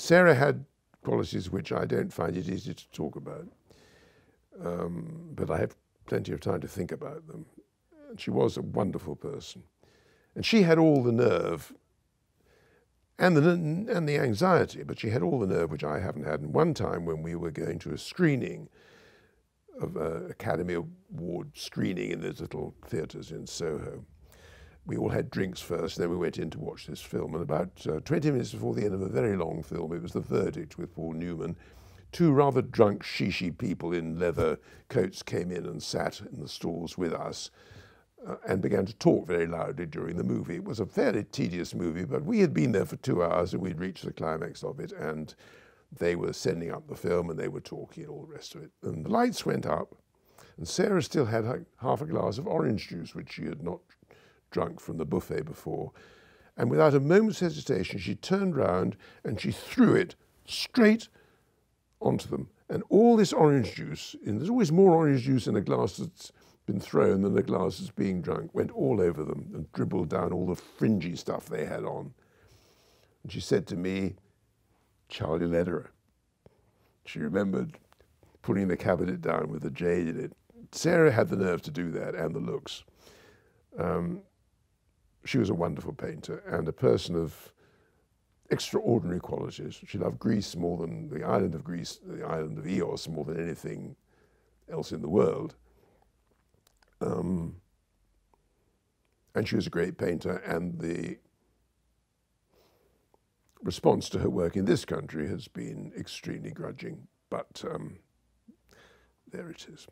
Sarah had qualities which I don't find it easy to talk about, um, but I have plenty of time to think about them. And she was a wonderful person. And she had all the nerve and the, and the anxiety, but she had all the nerve which I haven't had. And one time when we were going to a screening of uh, Academy Award screening in those little theatres in Soho, we all had drinks first, then we went in to watch this film. And about uh, 20 minutes before the end of a very long film, it was The Verdict with Paul Newman. Two rather drunk, shishi people in leather coats came in and sat in the stalls with us uh, and began to talk very loudly during the movie. It was a fairly tedious movie, but we had been there for two hours and we'd reached the climax of it. And they were sending up the film and they were talking and all the rest of it. And the lights went up, and Sarah still had half a glass of orange juice, which she had not drunk from the buffet before. And without a moment's hesitation, she turned round and she threw it straight onto them. And all this orange juice, and there's always more orange juice in a glass that's been thrown than the glass that's being drunk, went all over them and dribbled down all the fringy stuff they had on. And she said to me, Charlie Lederer. She remembered putting the cabinet down with the jade in it. Sarah had the nerve to do that and the looks. Um, she was a wonderful painter and a person of extraordinary qualities. She loved Greece more than the island of Greece, the island of Ios, more than anything else in the world. Um, and she was a great painter, and the response to her work in this country has been extremely grudging, but um, there it is.